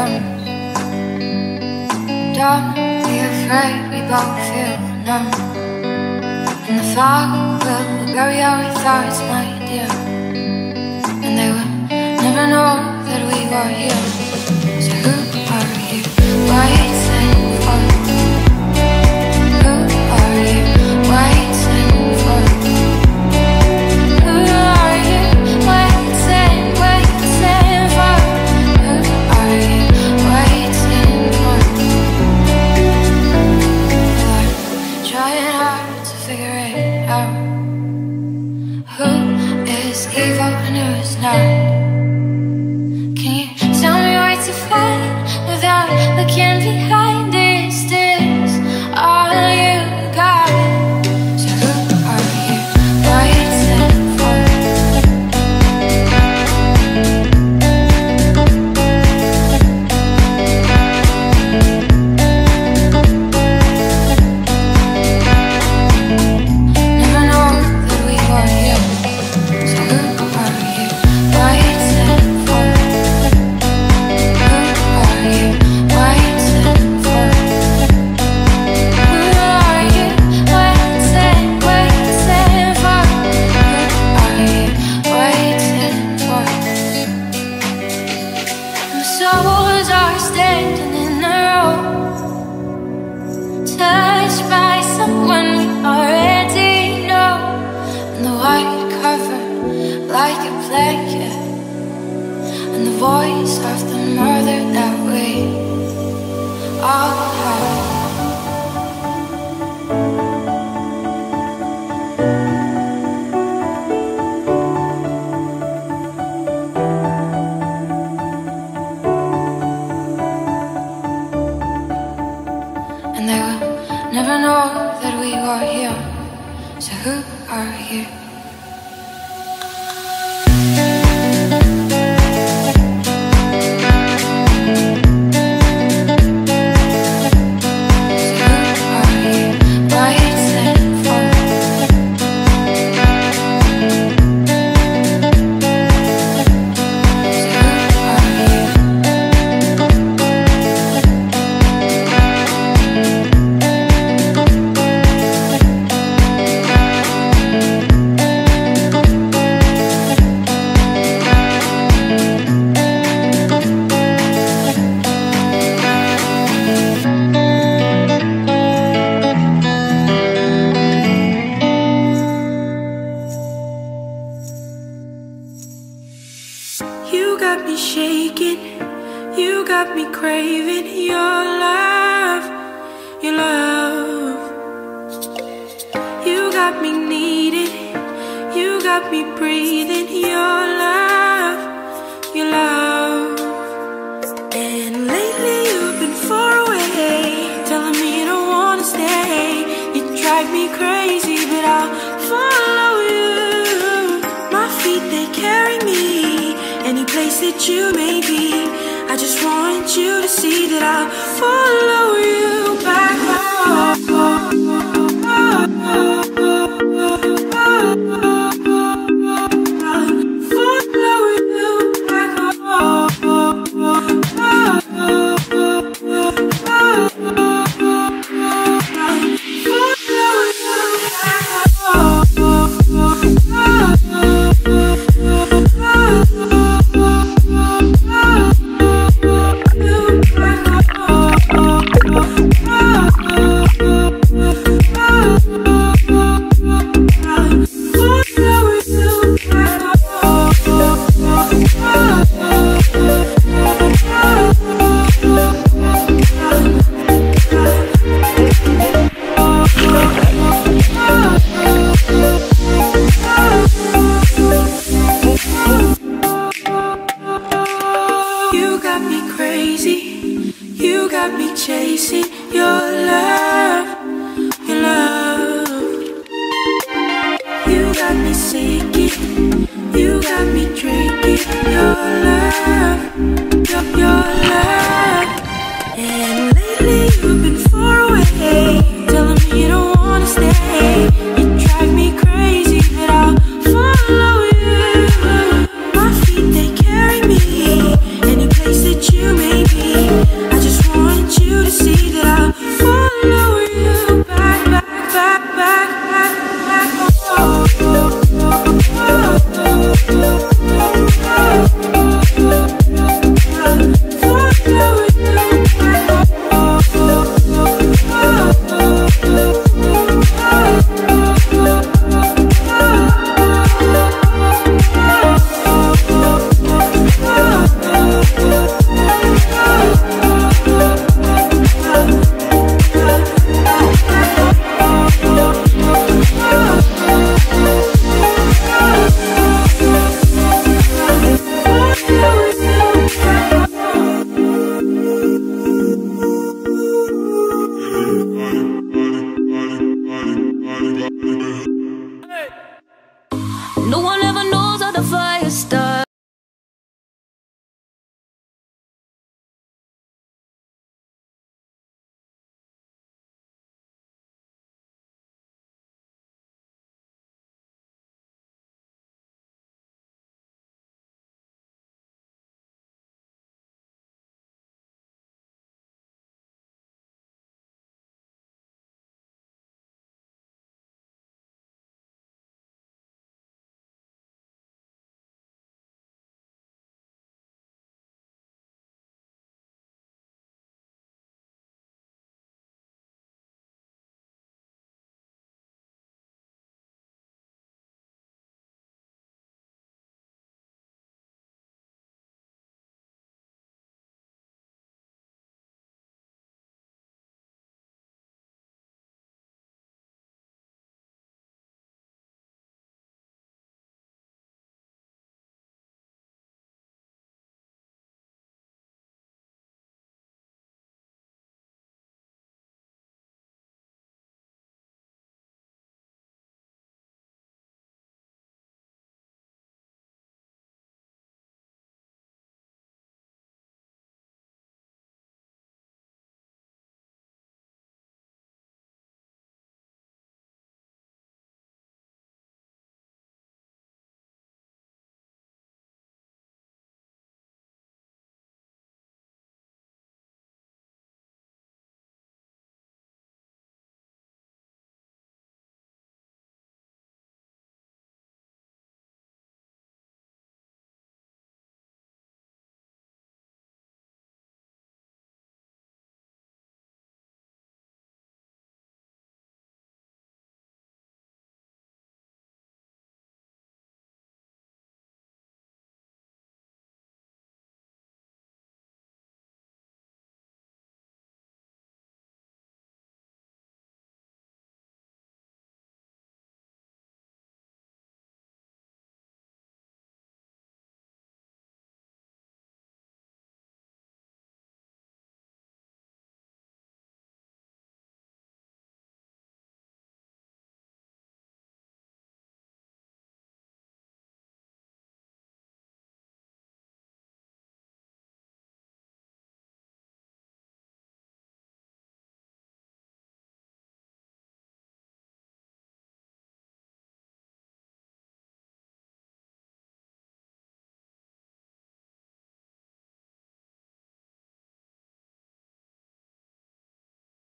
burn. Don't be afraid, we both feel numb. and the fog, will bury our thoughts, my dear. And they will never know that we were here. Without looking be these voice of the mother that we got me needing, you got me breathing your love, your love. And lately you've been far away, telling me you don't wanna stay. You drive me crazy, but I'll follow you. My feet they carry me any place that you may be. I just want you to see that I'll follow you got me chasing your love, your love. You got me sinking. You got me drinking your love, your, your love. And lately you've been far star